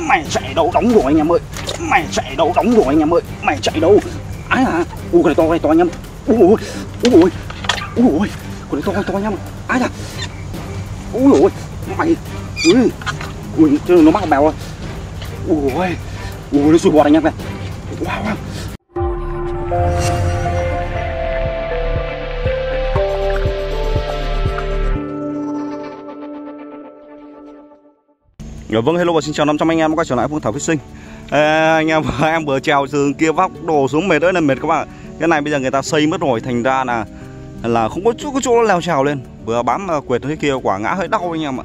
mày chạy đâu? Đóng rồi anh em ơi. Mày chạy đâu? Đóng rồi anh em ơi. Mày chạy đâu? Ai à u cái này to cái này to anh em? Ui ui ui ui ui ui. Cái này to to anh em? Ai à ui ui, mày. Ui. Ui chứ nó mắc bèo rồi. Ui ui ui nó sùi bọt anh em này. Wow wow. Dạ vâng hello và xin chào 500 anh em quay trở lại Phương Thảo Fishing. À, Anh em em vừa trèo từ kia vóc đồ xuống mệt ơi là mệt các bạn Cái này bây giờ người ta xây mất rồi thành ra là là không có chỗ, có chỗ leo trèo lên. Vừa bám uh, quệt thế kia quả ngã hơi đau anh em ạ.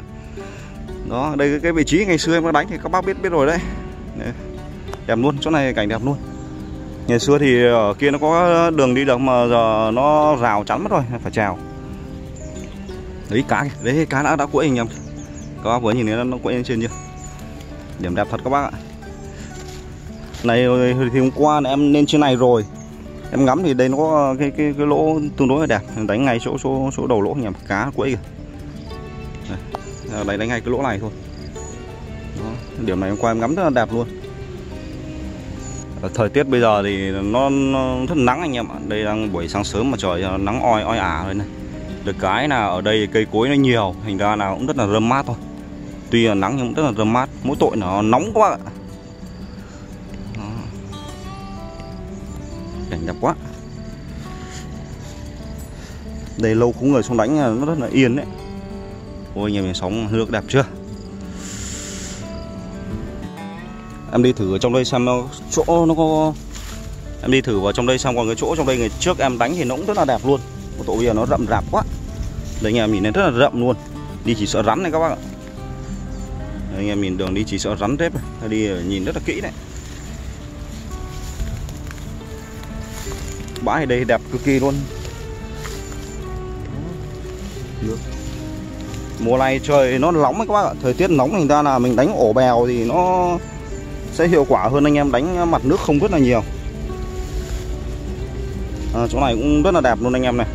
Đó đây cái, cái vị trí ngày xưa em đã đánh thì các bác biết biết rồi đấy. Đẹp luôn chỗ này cảnh đẹp luôn. Ngày xưa thì ở kia nó có đường đi được mà giờ nó rào chắn mất rồi phải trèo. Đấy cá kìa, đấy cá đã đã quẫy anh em các bác vừa nhìn thấy nó quay lên trên chưa? Điểm đẹp thật các bác ạ. Này thì hôm qua em lên trên này rồi. Em ngắm thì đây nó có cái cái, cái lỗ tương đối là đẹp. Đánh ngay chỗ chỗ chỗ đầu lỗ nhầm cá quẫy kìa. Đây, đánh ngay cái lỗ này thôi. Đó. điểm này hôm qua em ngắm rất là đẹp luôn. Thời tiết bây giờ thì nó, nó rất nắng anh em ạ. Đây đang buổi sáng sớm mà trời nắng oi oi ả rồi này. Được cái là ở đây cây cối nó nhiều thành ra là cũng rất là râm mát thôi tuy là nắng nhưng rất là râm mát. Mỗi tội nó nóng quá ạ. Cảnh đẹp quá. Đây lâu không người xuống đánh nó rất là yên đấy. Ôi nhà mình sóng nước đẹp chưa? Em đi thử ở trong đây xem nó chỗ nó có em đi thử vào trong đây xem, còn cái chỗ trong đây ngày trước em đánh thì nó cũng rất là đẹp luôn. Một tội bây giờ nó rậm rạp quá. Đây nhà mình rất là rậm luôn. Đi chỉ sợ rắn này các bác ạ anh em nhìn đường đi chỉ sợ rắn rết đi ờ, nhìn rất là kỹ đấy. Bãi ở đây đẹp cực kỳ luôn. Mùa này trời nó nóng ấy các bác ạ. Thời tiết nóng thành ra là mình đánh ổ bèo thì nó sẽ hiệu quả hơn anh em đánh mặt nước không rất là nhiều. À, chỗ này cũng rất là đẹp luôn anh em này.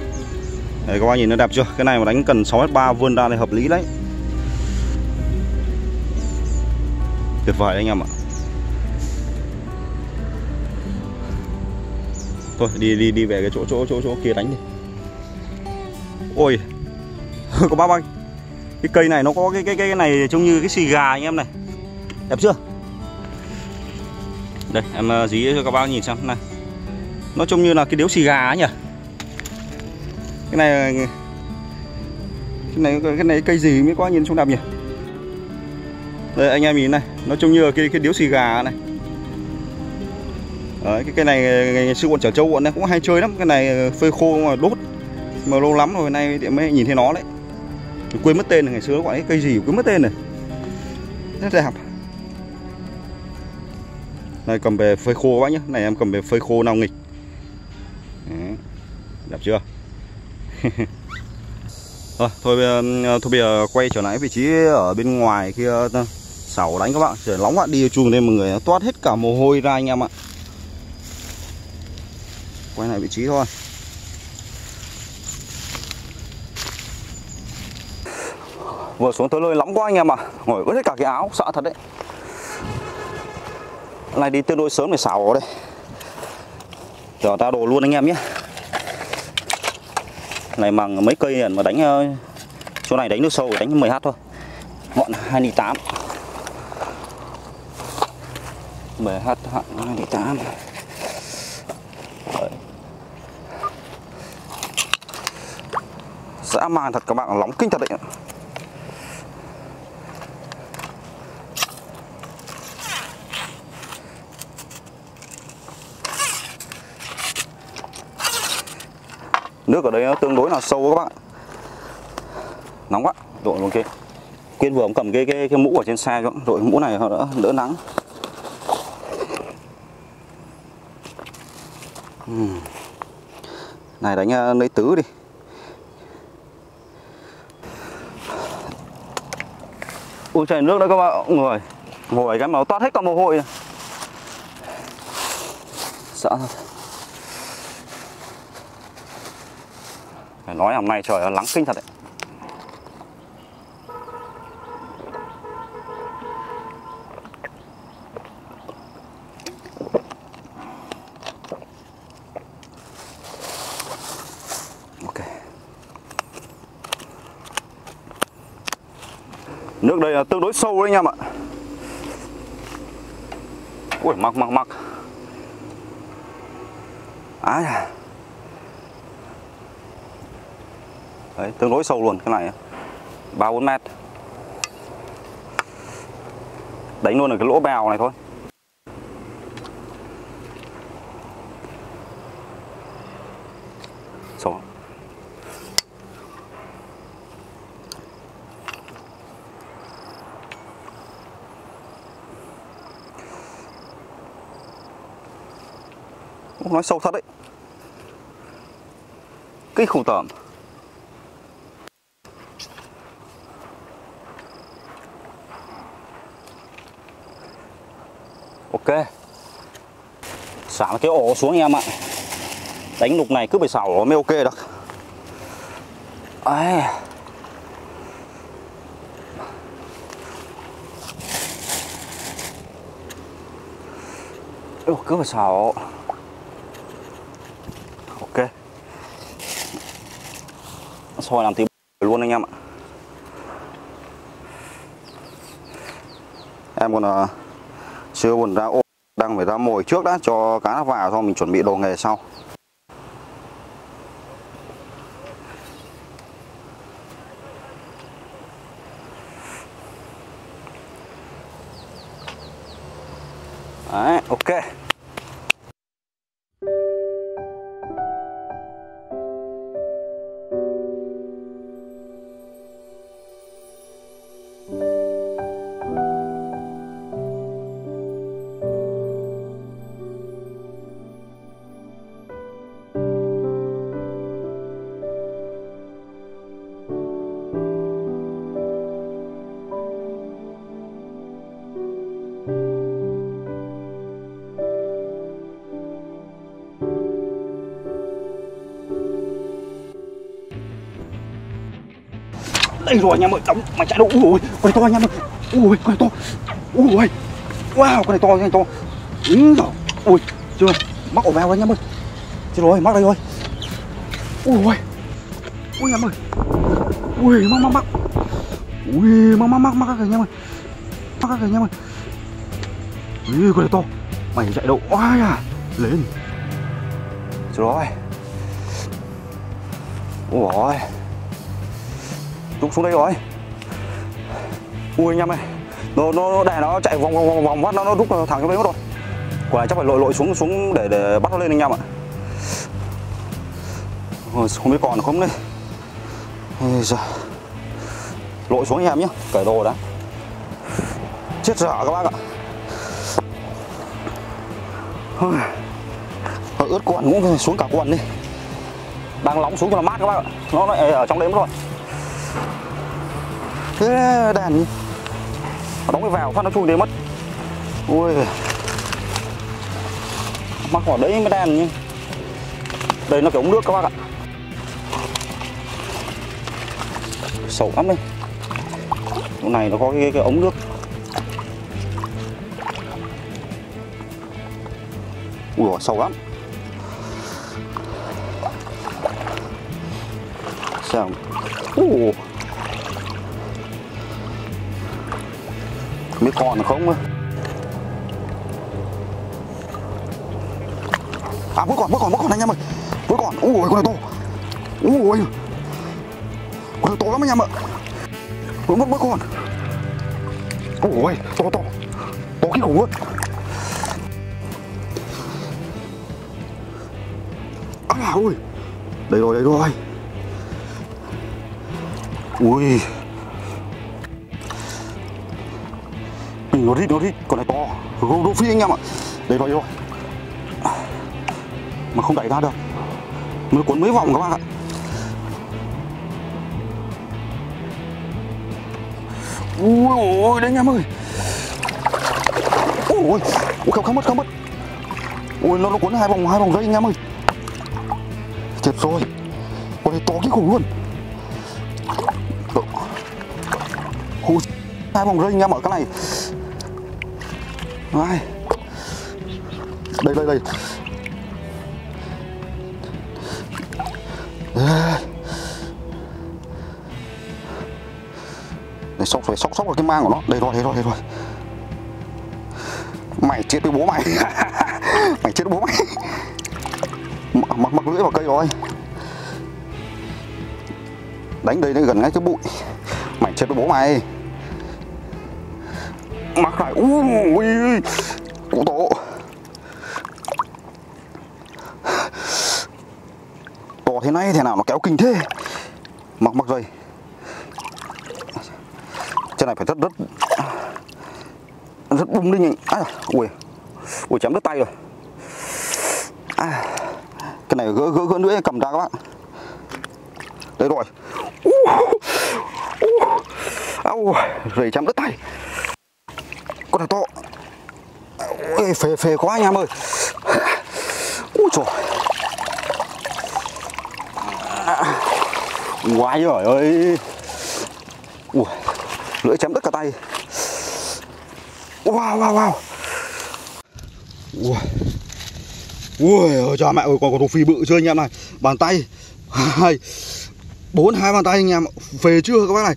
Đấy, các bác nhìn nó đẹp chưa? Cái này mà đánh cần 6m3 vươn ra thì hợp lý đấy. Tuyệt vời anh em ạ. Thôi, đi đi đi về cái chỗ chỗ chỗ chỗ kia đánh đi. Ôi, có bác anh. Cái cây này nó có cái cái cái này trông như cái xì gà anh em này. Đẹp chưa? Đây, em ờ, dí cho các bác nhìn xem. Này, nó trông như là cái điếu xì gà ấy nhỉ? Cái này cái này cái này cây gì mới có nhìn trông đẹp nhỉ? Đây anh em nhìn này nó trông như là cái cái điếu xì gà này. Đấy, cái cây này ngày xưa bọn chở châu bọn này cũng hay chơi lắm cái này ờ, phơi khô mà đốt. Mà lâu lắm rồi nay thì mới nhìn thấy nó đấy. Quên mất tên này ngày xưa gọi cái cây gì quên mất tên này rất đẹp. Này cầm về phơi khô các bác nhá, này em cầm về phơi khô nào nghịch. Đấy. đẹp chưa? À, thôi ờ, thôi bây giờ quay trở lại vị trí ở bên ngoài kia ờ, sáu đánh các bạn. Trời, nóng bạn đi chuồng lên mọi người toát hết cả mồ hôi ra anh em ạ. Quay lại vị trí thôi. Vừa xuống tới lơi nóng quá anh em ạ. Ngồi ướt hết cả cái áo sợ thật đấy. Này đi tương đối sớm để xảo đây. Giờ ta đồ luôn anh em nhé. Này bằng mấy cây mà đánh ờ, chỗ này đánh nước sâu đánh 10 h thôi. Ngọn 2 ly 8 10 h hạn 2 ly 8 dã man thật, các bạn, nóng kinh thật đấy nước ở đây nó tương đối là sâu các bạn. Nóng quá, đội luôn kia. Kiên vừa cầm cái cái cái mũ ở trên xe cho, đội mũ này nó đỡ đỡ nắng. Ừ. này đánh à, lấy tứ đi. Ui trời nước đấy các bạn. Người ngồi cái máu toát hết cả mồ hôi. Này. sợ thật. Phải nói hôm nay trời lắng kinh thật đấy. Nước đây là tương đối sâu đấy anh em ạ. Ui mặc mặc mặc, Ái à Đấy, tương đối sâu luôn cái này. Ba bốn mét. Đánh luôn ở cái lỗ bèo này thôi sâu nói sâu thật đấy. Cái khủng tởm. Ok. Xả cái ổ xuống em ạ. Đánh lục này cứ phải xảo ổ mới ok được. Đấy. Ủa, cứ phải xảo ok soi làm tí luôn anh em ạ. Em còn uh, chưa buồn ra ô đang phải ra mồi trước đã cho cá nó vào xong mình chuẩn bị đồ nghề sau. Đấy, ok đây rồi, anh em ơi, đóng mày chạy đâu? Ui con này to anh em ơi. Ui, con này to. Ui wow, con này to, con này to. Ừ rồi. Ui, chưa. Mắc ổ vào anh em ơi. Chưa rồi, mắc đây rồi. Ui ui. Anh em ơi. Ui, mắc mắc mắc. Ui, mắc mắc mắc mắc các anh em ơi. Mắc các anh em ơi. Ui, con này to. Mày chạy đâu? Oai à. Lên. Rồi. Ui rút xuống đây rồi. Ui anh em ơi, nó nó đè nó chạy vòng vòng vòng vòng nó nó rút thẳng trong đấy mất rồi. Quả này chắc phải lội lội xuống xuống để để bắt nó lên anh em ạ. Không biết còn không đấy lội xuống anh em nhé, cởi đồ đã. Chết dở các bác ạ. Ướt quần cũng xuống cả quần đi. Đang nóng xuống cho nó mát các bác ạ. Nó lại ở trong đấy mất rồi thế đèn đóng cái vào phát nó chui đi mất. Ui mắc vào đấy mới đèn nhỉ. Đây nó kiểu ống nước các bác ạ. Sầu lắm đây. Chỗ này nó có cái, cái ống nước. Ui sầu lắm. Xem. Uh. Biết còn không á, à vẫn còn vẫn còn vẫn còn anh em ơi. Vẫn còn ui con này to. Ui con này to lắm anh em ạ. Vẫn vẫn vẫn còn ui to to. To kinh khủng luôn. À ui. Đây rồi đây rồi. Ui. Nó rít nó rít. Con này to. Gấu đô phi anh em ạ. Đây rồi rồi mà không đẩy ra được. Mới cuốn mấy vòng các bạn ạ. Ui, ôi đấy anh em ơi. Ui ui không không mất không mất. Ui nó nó cuốn hai vòng hai vòng dây anh em ơi. Chết rồi. Con này to cái khủng luôn. Ui hai vòng dây anh em ở cái này. Đấy. Đây đây đây. Đây. để sóc phải sóc sóc vào cái mang của nó. Đây rồi đây rồi đây rồi. Mày chết với bố mày. Mày chết với bố mày. Mặc mặc, mặc lưỡi vào cây rồi. Đánh đây nó gần ngay cái bụi. Mày chết với bố mày mặc lại ui cụ tổ. To thế này thế nào nó kéo kinh thế? Mặc mặc dây chân này phải rất rất rất bung đi nhỉ. À, ui ui chém đứt tay rồi. À, cái này gỡ gỡ gỡ nữa cầm ra các bạn. Đây rồi. Ау, rầy chém đứt tay. Con này to. Ôi, phê phê quá anh em ơi. Úi trời Quá rồi ơi. Ui, lưỡi chém đứt cả tay. Wow, wow, wow. Ui. Ui ơi trời mẹ ơi còn có đồ phi bự chưa anh em này? Bàn tay. Hai. Bốn hai bàn tay anh em phê chưa các bác này?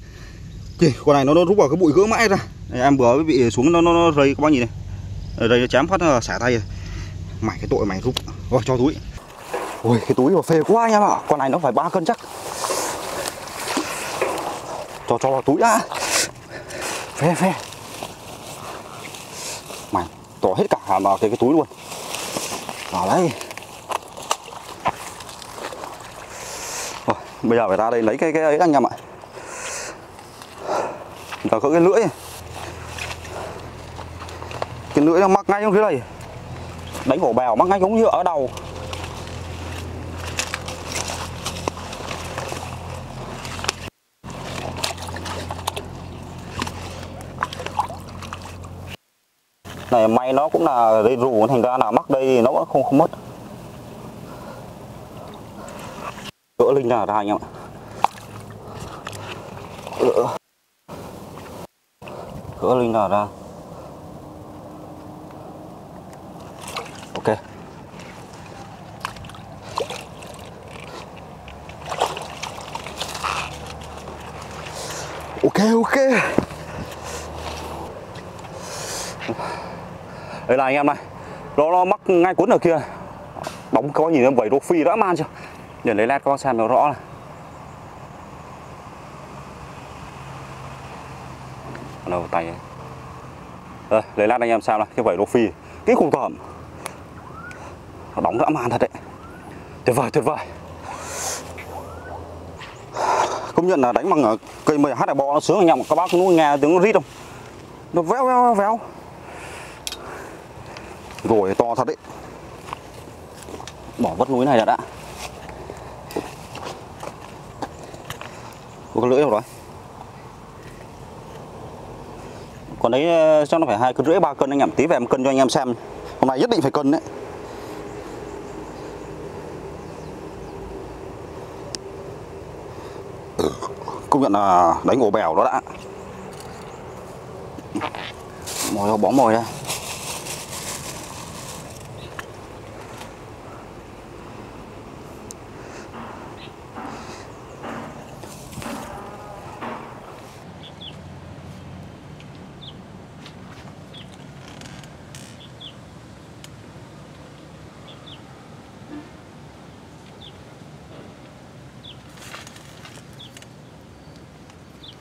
Kì, con này nó, nó rút vào cái bụi gỡ mãi ra. Đây, em vừa bị xuống nó nó, nó rơi các bác nhìn này rơi chém phát nó xả tay rồi. mày cái tội mày rút rồi cho túi. Ôi cái túi mà phê quá anh em ạ. Con này nó phải ba cân chắc. Cho cho vào túi đã. Phê phê. Mày tỏ hết cả vào cái cái túi luôn. Vào đây. Rồi, bây giờ phải ra đây lấy cái cái ấy anh em ạ. Cả có cái lưỡi cái lưỡi nó mắc ngay trong dưới này đánh cổ bèo mắc ngay giống như ở đầu. Này, may nó cũng là dây rủ, thành ra là mắc đây thì nó vẫn không không mất. Gỡ linh ra ra anh em ạ. Gỡ gỡ linh ra ra ok ok ok. Đây là anh em này. Nó nó mắc ngay cuốn ở kia. Bóng có nhìn em vẩy đô phi đã man chưa? Để lấy led các bác xem nó rõ này. Đâu tay ấy. Đây, lấy lát anh em sao này cái vẩy đô phi. Cái khủng tởm nó đóng dã man thật đấy. Tuyệt vời tuyệt vời công nhận là đánh bằng ờ, cây mười hát bò nó sướng anh em các bác cũng nghe tiếng nó rít không? Nó véo véo véo. Rồi, to thật đấy. Bỏ vất núi này là đã. Có cái lưỡi đâu rồi? Còn đấy cho chắc nó phải hai cân rưỡi, ba cân anh em tí về em cân cho anh em xem. Hôm nay nhất định phải cân đấy. Công nhận là đánh ổ bèo đó đã. Mồi bóng mồi đây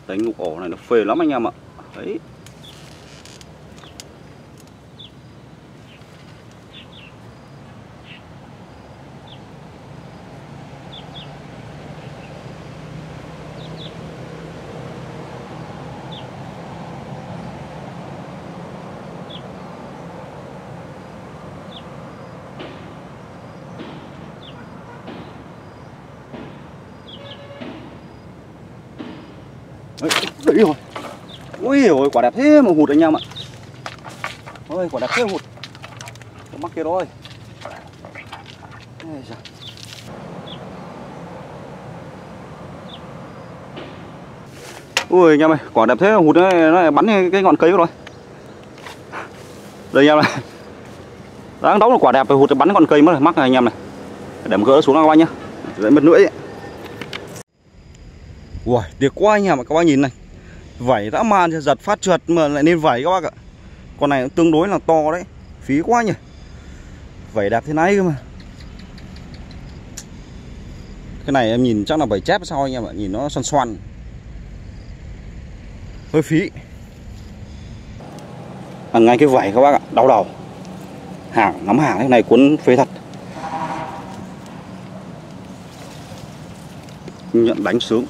đánh ngục ổ này nó phê lắm anh em ạ. Đấy. Đấy, rồi. Ui ôi quả đẹp thế mà hụt anh em ạ. Ôi quả đẹp thế hụt. Có mắc kia rồi. Ây da. Ui anh em ơi, quả đẹp thế hụt hụt nó, lại bắn cái, ngọn cây rồi. Đây anh em này. Đáng đấu là quả đẹp hụt bắn ngọn cây mất rồi, mắc này anh em này. Để mà gỡ xuống các bác nhá. Dễ mất nữa ấy Ui, tiếc quá anh em ạ, các bác nhìn này. Vảy dã man giật phát trượt mà lại nên vảy các bác ạ. Con này tương đối là to đấy Phí quá nhỉ. Vảy đẹp thế này cơ mà. Cái này em nhìn chắc là vảy chép sau anh em ạ Nhìn nó xoăn xoăn. Hơi phí. À, Ngay cái vảy các bác ạ Đau đầu. Hàng ngắm hàng thế này cuốn phế thật. Nhận đánh sướng.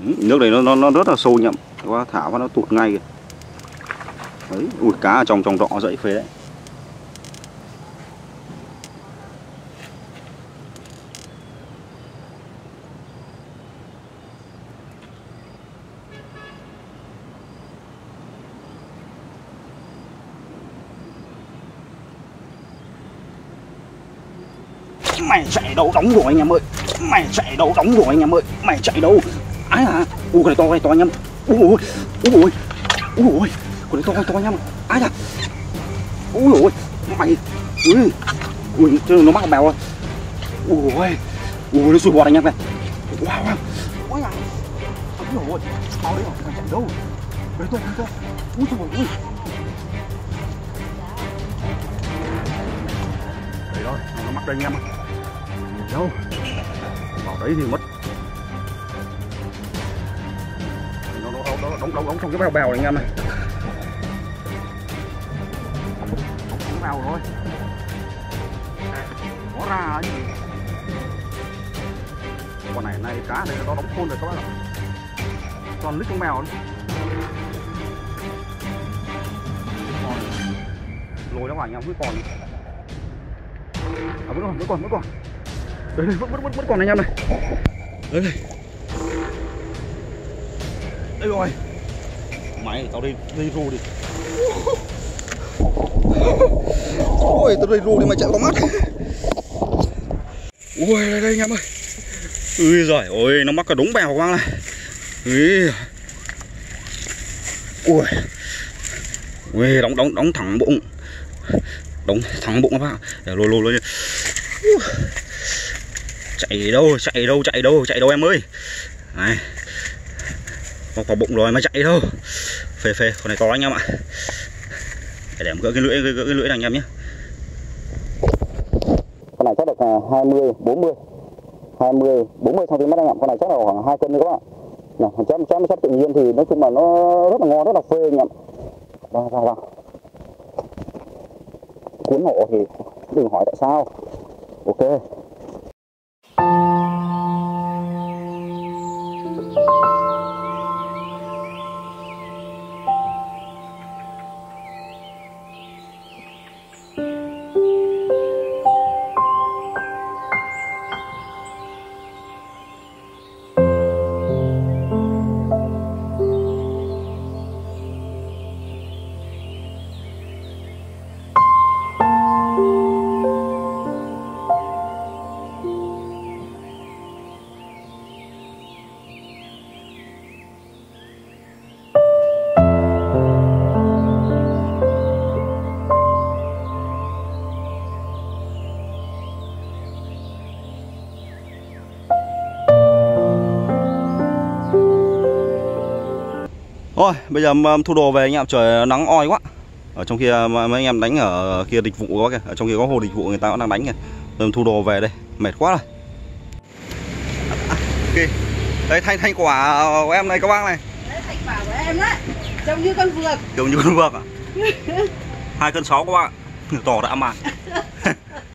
Ừ, nước này nó nó, nó rất là sâu nhậm. Quá thả vào nó tụt ngay kìa. Đấy ui cá ở trong trong rọ dậy phế đấy. Mày chạy đâu đóng rồi anh em ơi? Mày chạy đâu đóng rồi anh em ơi? Mày chạy đâu? Ái à. Ui, con này to, con này to anh em ui ui ui ui ui ui. Con này to to anh em ái à ui ui, mày. Ui. Ui chứ nó mắc bèo rồi. Ui ui ui, nó sùi bọt anh em này. Wow wow. Ui à. Ui ui bao đấy mày chạy đâu. Đấy tôi đấy tôi. Ui, trời ui đấy rồi nó mắc đây anh em đâu vào đấy thì mất đóng đóng trong cái bèo bèo này anh em này đóng bèo rồi. Có ra gì? Con này này cá này nó đóng khôn rồi các bác ạ. Còn lít trong bèo nữa lồi nó vào nhau vẫn còn. À vẫn còn vẫn còn vẫn còn. Đây đây vẫn vẫn vẫn còn anh em này. Đây đây. Đây rồi mày tao đi đi ru đi. Ôi tao đi ru đi mày chạy có mắt. Ui đây đây anh em ơi. Ui giời ôi nó mắc cả đống bèo quang này. Ui. Ui. Ui đóng đóng đóng thẳng bụng. Đóng thẳng bụng các bạn lôi lôi lôi. Chạy đâu chạy đâu chạy đâu chạy đâu em ơi. Này mọc có bụng rồi mà chạy thôi. Phê phê con này to anh em ạ. Để em gỡ cái lưỡi gỡ cái lưỡi này anh em nhé. Con này chắc được 20 40 20 40 cm anh em. Con này chắc là khoảng 2 cân nữa các bạn. Này chấm chấm chấm tự nhiên thì nói chung là nó rất là ngon, rất là phê anh em. Vào vào vào cuốn hộ thì đừng hỏi tại sao. Ok. Thôi bây giờ thu đồ về anh em trời nắng oi quá. Ở trong kia mấy anh em đánh ở kia địch vụ có kìa. Ở trong kia có hồ địch vụ người ta cũng đang đánh kìa. Rồi thu đồ về đây mệt quá rồi. Ok. Đây thanh thanh quả của em này các bác này. Đấy thành quả của em đấy. Trông như con vượt. Trông như con vượt à? Hai cân sáu các bác To đã man